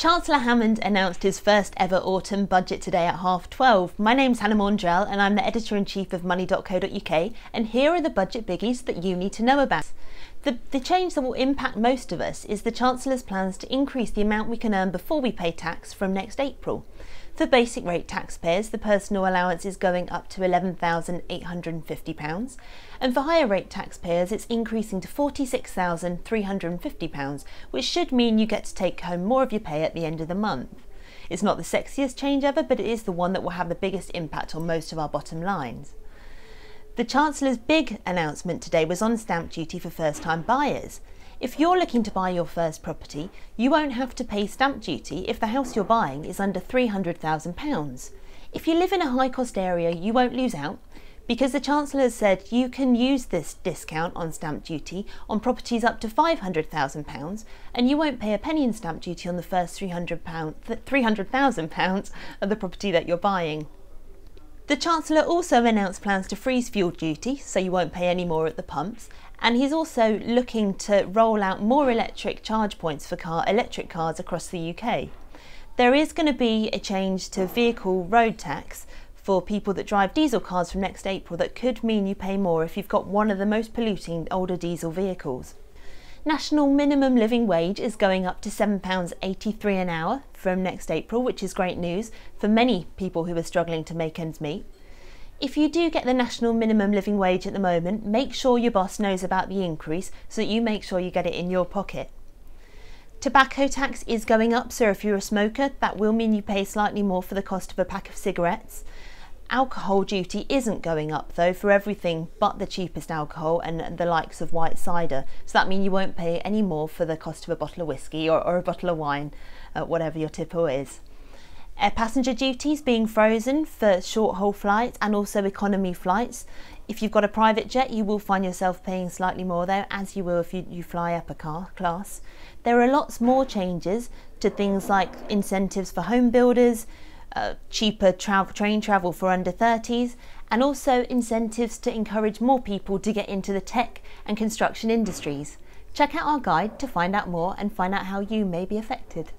Chancellor Hammond announced his first ever autumn budget today at half 12. My name's Hannah Maundrell and I'm the editor in chief of money.co.uk and here are the budget biggies that you need to know about. The, the change that will impact most of us is the Chancellor's plans to increase the amount we can earn before we pay tax from next April. For basic rate taxpayers, the personal allowance is going up to £11,850, and for higher rate taxpayers, it's increasing to £46,350, which should mean you get to take home more of your pay at the end of the month. It's not the sexiest change ever, but it is the one that will have the biggest impact on most of our bottom lines. The Chancellor's big announcement today was on stamp duty for first time buyers. If you're looking to buy your first property, you won't have to pay stamp duty if the house you're buying is under £300,000. If you live in a high cost area, you won't lose out because the Chancellor has said you can use this discount on stamp duty on properties up to £500,000 and you won't pay a penny in stamp duty on the first £300,000 of the property that you're buying. The Chancellor also announced plans to freeze fuel duty, so you won't pay any more at the pumps, and he's also looking to roll out more electric charge points for car electric cars across the UK. There is going to be a change to vehicle road tax for people that drive diesel cars from next April that could mean you pay more if you've got one of the most polluting older diesel vehicles. National minimum living wage is going up to £7.83 an hour from next April, which is great news for many people who are struggling to make ends meet. If you do get the national minimum living wage at the moment, make sure your boss knows about the increase so that you make sure you get it in your pocket. Tobacco tax is going up, so if you're a smoker, that will mean you pay slightly more for the cost of a pack of cigarettes. Alcohol duty isn't going up though for everything but the cheapest alcohol and the likes of white cider. So that means you won't pay any more for the cost of a bottle of whiskey or, or a bottle of wine, uh, whatever your tipple is. Air passenger duties being frozen for short haul flights and also economy flights. If you've got a private jet, you will find yourself paying slightly more there, as you will if you, you fly upper car class. There are lots more changes to things like incentives for home builders, uh, cheaper tra- train travel for under 30s, and also incentives to encourage more people to get into the tech and construction industries. Check out our guide to find out more and find out how you may be affected.